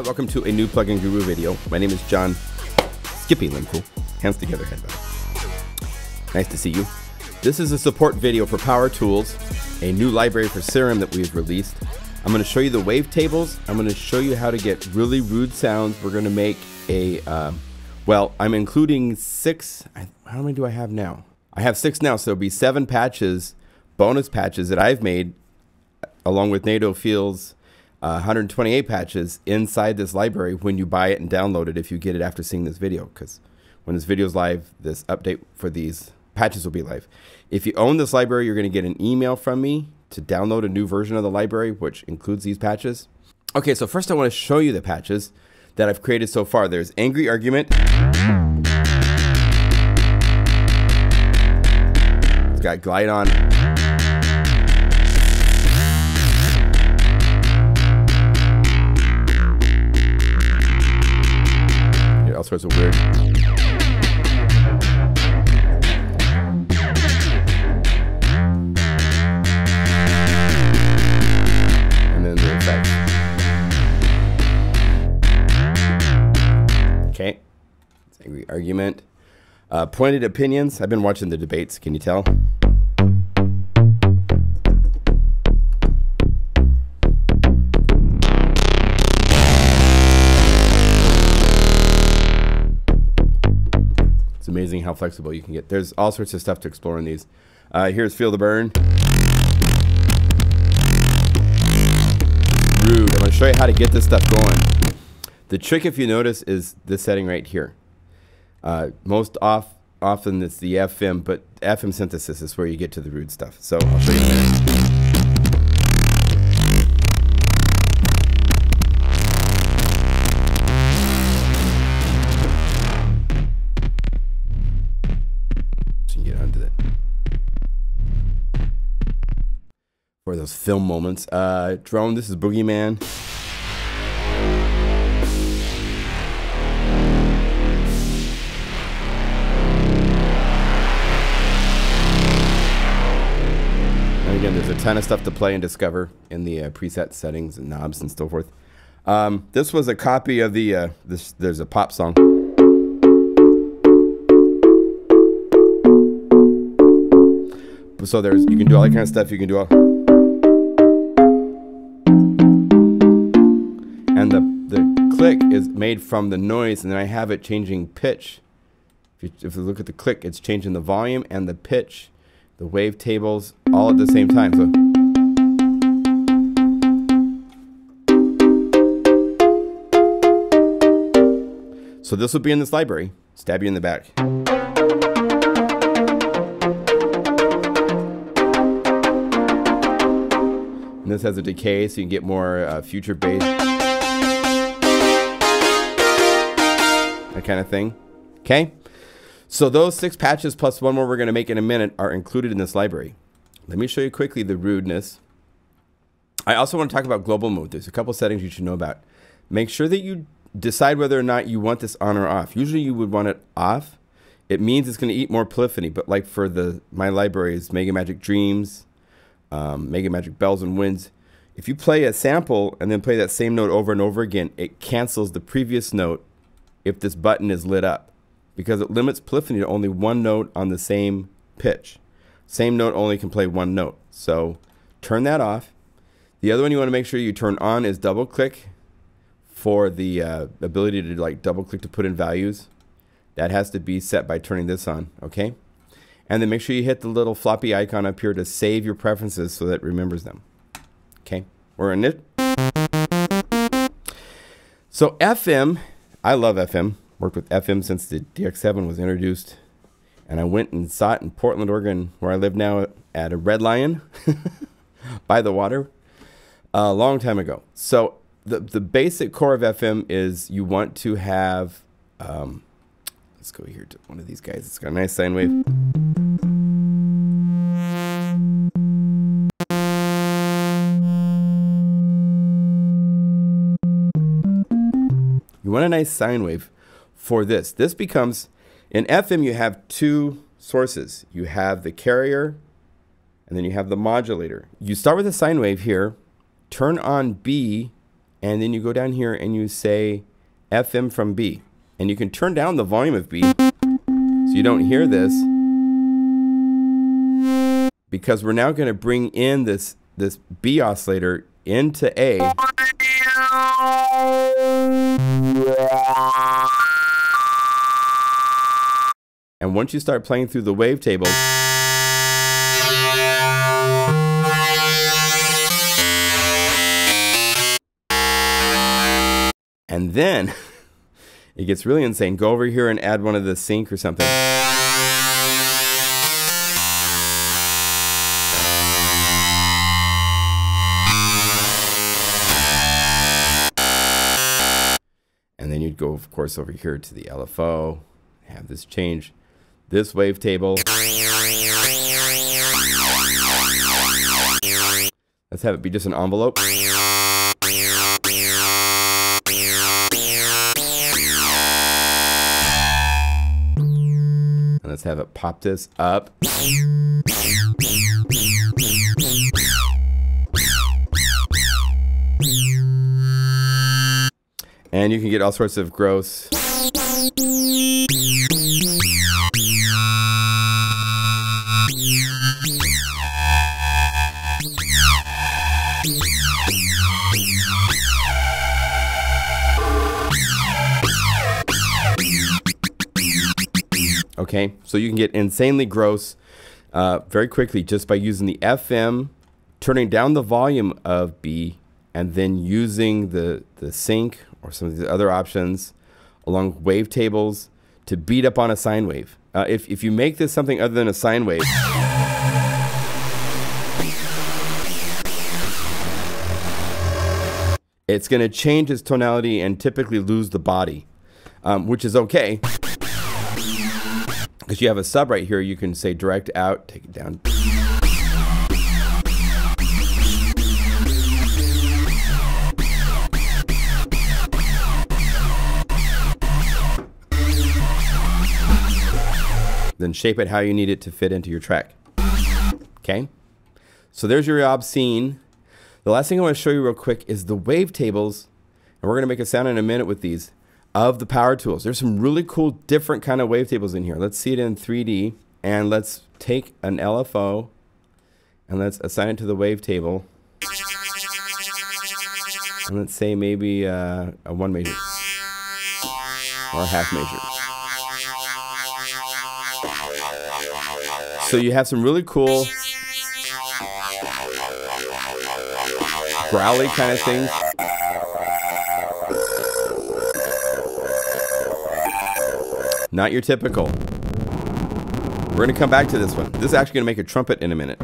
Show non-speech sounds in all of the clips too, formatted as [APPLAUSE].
welcome to a new PlugInGuru video. My name is John Skippy Lehmkuhl, hands together head Nice to see you. This is a support video for Power Toolz, a new library for Serum that we've released. I'm going to show you the wavetables. I'm going to show you how to get really rude sounds. We're going to make a, uh, well, I'm including six. How many do I have now? I have six now, so there'll be seven patches, bonus patches that I've made, along with Nato Feelz uh, 128 patches inside this library when you buy it and download it if you get it after seeing this video. Because when this video is live this update for these patches will be live. If you own this library you're going to get an email from me to download a new version of the library which includes these patches. Okay so first i want to show you the patches that i've created so far. There's angry argument. It's got glide on weird. And then the effects. Okay. It's angry argument. Uh, pointed opinions. I've been watching the debates. Can you tell? Amazing how flexible you can get. There's all sorts of stuff to explore in these. Uh, here's Feel the Burn. Rude. I'm going to show you how to get this stuff going. The trick, if you notice, is this setting right here. Uh, most off, often it's the FM, but FM synthesis is where you get to the rude stuff. So I'll show you those film moments. Uh, drone, this is Boogeyman. And again, there's a ton of stuff to play and discover in the uh, preset settings and knobs and so forth. Um, this was a copy of the, uh, this, there's a pop song. So there's, you can do all that kind of stuff. You can do all, click is made from the noise, and then I have it changing pitch. If you, if you look at the click, it's changing the volume and the pitch, the wave tables, all at the same time. So, so this will be in this library. Stab you in the back. And this has a decay, so you can get more uh, future bass. Kind of thing. Okay? So those six patches plus one more we're going to make in a minute are included in this library. Let me show you quickly the rudeness. I also want to talk about global mode. There's a couple settings you should know about. Make sure that you decide whether or not you want this on or off. Usually you would want it off. It means it's going to eat more polyphony, but like for the my libraries, Mega Magic Dreams, um, Mega Magic Bells and Winds, if you play a sample and then play that same note over and over again, it cancels the previous note if this button is lit up because it limits polyphony to only one note on the same pitch. Same note only can play one note. So turn that off. The other one you want to make sure you turn on is double click for the uh, ability to like double click to put in values. That has to be set by turning this on, okay? And then make sure you hit the little floppy icon up here to save your preferences so that it remembers them. Okay, we're in it. So FM I love FM. Worked with FM since the DX7 was introduced. And I went and saw it in Portland, Oregon, where I live now at a Red Lion [LAUGHS] by the water a long time ago. So the, the basic core of FM is you want to have, um, let's go here to one of these guys. It's got a nice sine wave. Want a nice sine wave for this. This becomes, in FM, you have two sources. You have the carrier, and then you have the modulator. You start with a sine wave here, turn on B, and then you go down here and you say FM from B. And you can turn down the volume of B so you don't hear this because we're now going to bring in this this B oscillator into A. And once you start playing through the wavetable, and then [LAUGHS] it gets really insane. Go over here and add one of the sync or something. You'd go, of course, over here to the LFO, have this change this wavetable. Let's have it be just an envelope. And let's have it pop this up. And you can get all sorts of gross. Okay, so you can get insanely gross uh, very quickly just by using the FM, turning down the volume of B, and then using the, the sync or some of the other options along wave tables to beat up on a sine wave. Uh, if, if you make this something other than a sine wave, it's going to change its tonality and typically lose the body, um, which is okay because you have a sub right here, you can say direct out, take it down. Then shape it how you need it to fit into your track. Okay? So there's your obscene. The last thing I want to show you real quick is the wavetables, and we're going to make a sound in a minute with these of the Power Toolz. There's some really cool different kind of wavetables in here. Let's see it in 3D and let's take an LFO and let's assign it to the wavetable. And let's say maybe uh, a one measure or a half measure. So you have some really cool growly kind of things. Not your typical. We're going to come back to this one. This is actually going to make a trumpet in a minute.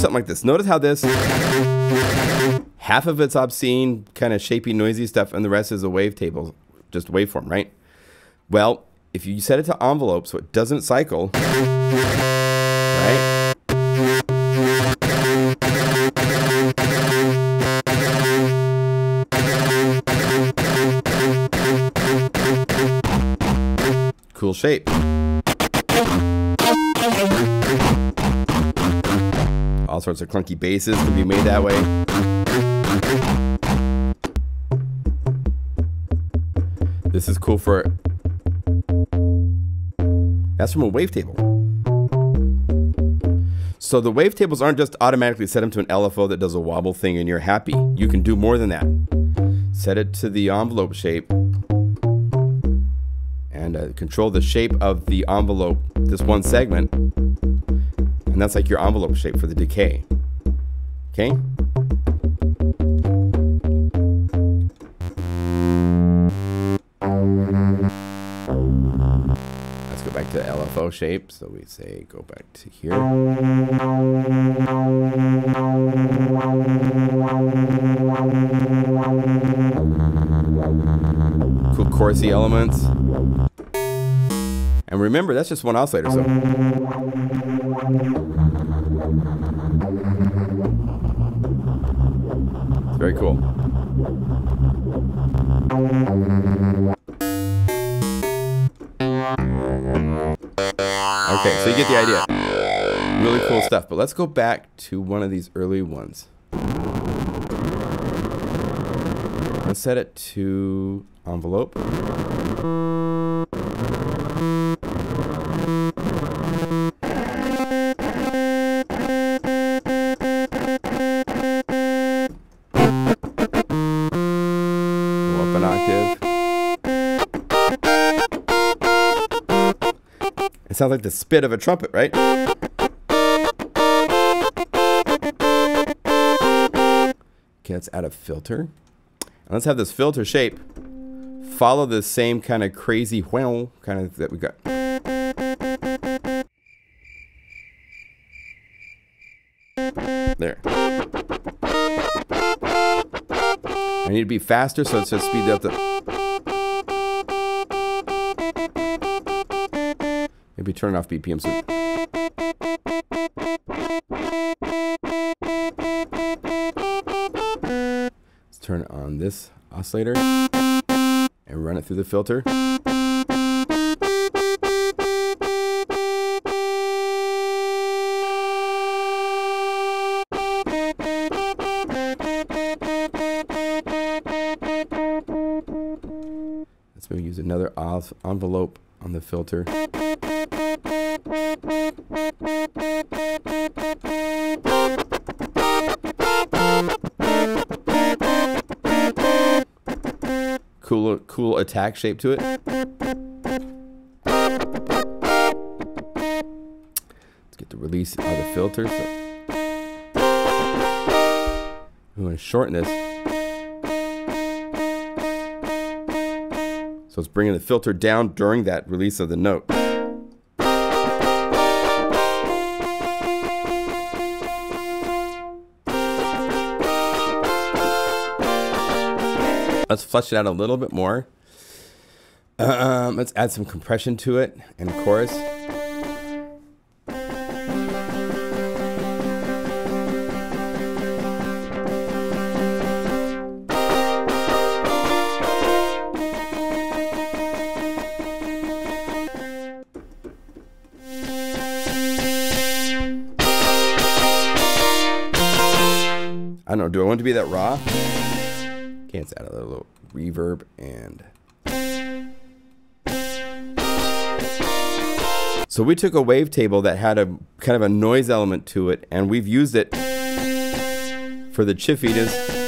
Something like this? Notice how this, half of it's obscene, kind of shapy, noisy stuff, and the rest is a wavetable, just waveform, right? Well, if you set it to envelope so it doesn't cycle, right? Cool shape. Sorts of clunky basses can be made that way. This is cool for... That's from a wavetable. So the wavetables aren't just automatically set them to an LFO that does a wobble thing and you're happy. You can do more than that. Set it to the envelope shape and uh, control the shape of the envelope, this one segment. And that's like your envelope shape for the decay. Okay? Let's go back to the LFO shape. So we say go back to here. Cool chorusy elements. And remember, that's just one oscillator, so. Very cool. Okay, so you get the idea. Really cool stuff. But let's go back to one of these early ones. Let's set it to envelope. It sounds like the spit of a trumpet, right? Okay, let's add a filter. And let's have this filter shape follow the same kind of crazy whale kind of that we got. There. I need to be faster, so let's just speed up the. Maybe turn off BPM soon. Let's turn on this oscillator and run it through the filter. Maybe use another envelope on the filter. Cool, cool attack shape to it. Let's get the release of the filter. So we want to shorten this. So it's bringing the filter down during that release of the note. Let's flesh it out a little bit more. Um, [CLEARS THROAT] let's add some compression to it and chorus. I want to be that raw? Let's add a little reverb and. So we took a wavetable that had a kind of a noise element to it, and we've used it for the chiffitas.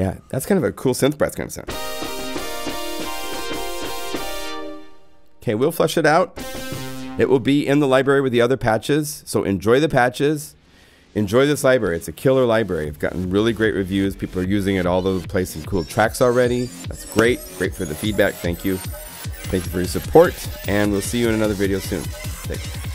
Yeah, that's kind of a cool synth brass kind of sound. Okay, we'll flush it out. It will be in the library with the other patches, so enjoy the patches. Enjoy this library. It's a killer library. I've gotten really great reviews. People are using it all over the place in cool tracks already. That's great. Great for the feedback. Thank you. Thank you for your support, and we'll see you in another video soon. Thanks.